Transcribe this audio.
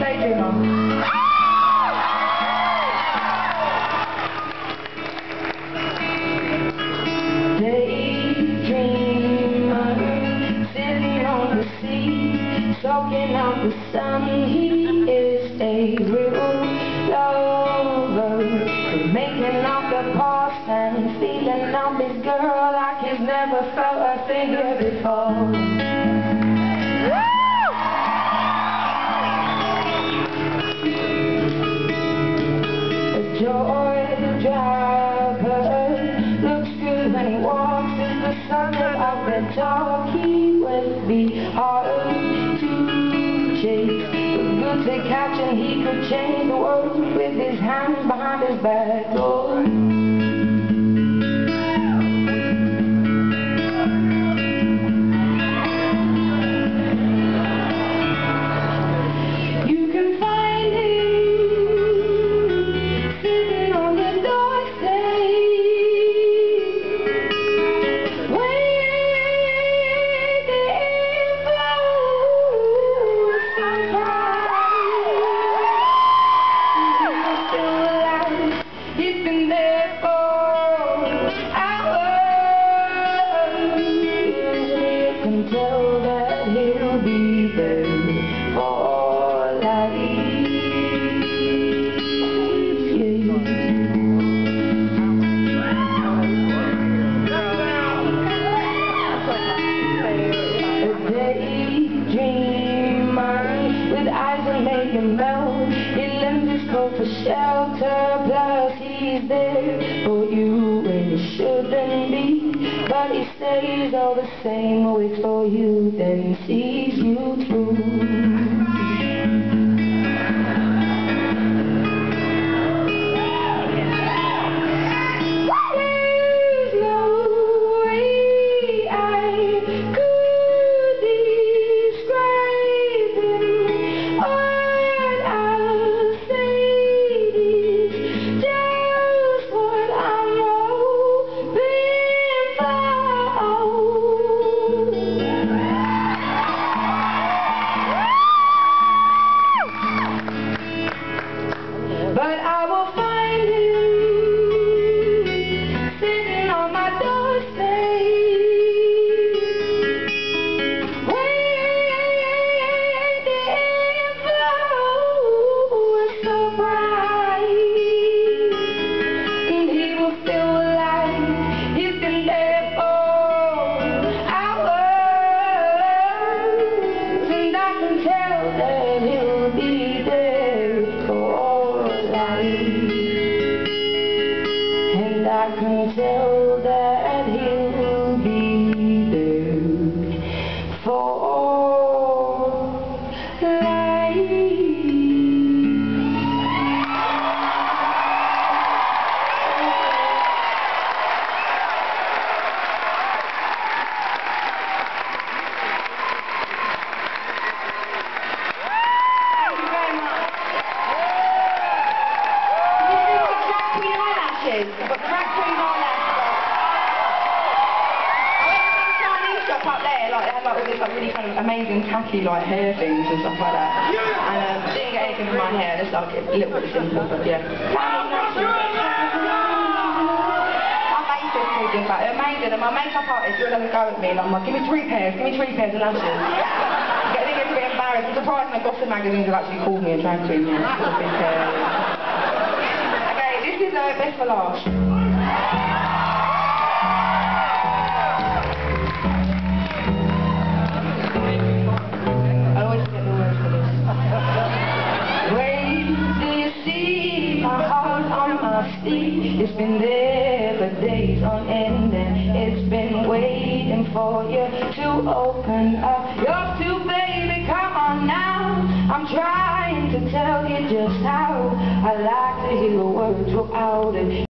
Daydreamer. Daydreamer, sitting on the sea, soaking up the sun. He is a real lover, making up the past and feeling girl like he's never felt a thing before. Dark. He will be hard to chase, good to catch, and he could change the world with his hands behind his back door. Can tell that he'll be there for life. A daydreamer with eyes that make him melt. He lends his coat for shelter, plus he's there stays all the same, waits for you, then sees you eyelashes. I've got drag queen eyelashes. I went to some Chinese shop up there, like they had like all these like really kind of amazing tacky like hair things and stuff like that. And um, didn't get anything for my hair, just like a little bit simple, but yeah. My mate just called me back. Amazing, and my makeup artist doesn't go with me. And I'm like, give me three pairs, give me three pairs of lashes. I think it's a bit embarrassed. I'm surprised my Gossip magazines have actually called me and tried to me. My heart on my sleeve. It's been there for days on end and it's been waiting for you to open up. Yours too, baby, come on now. I'm trying to tell you just how I like out and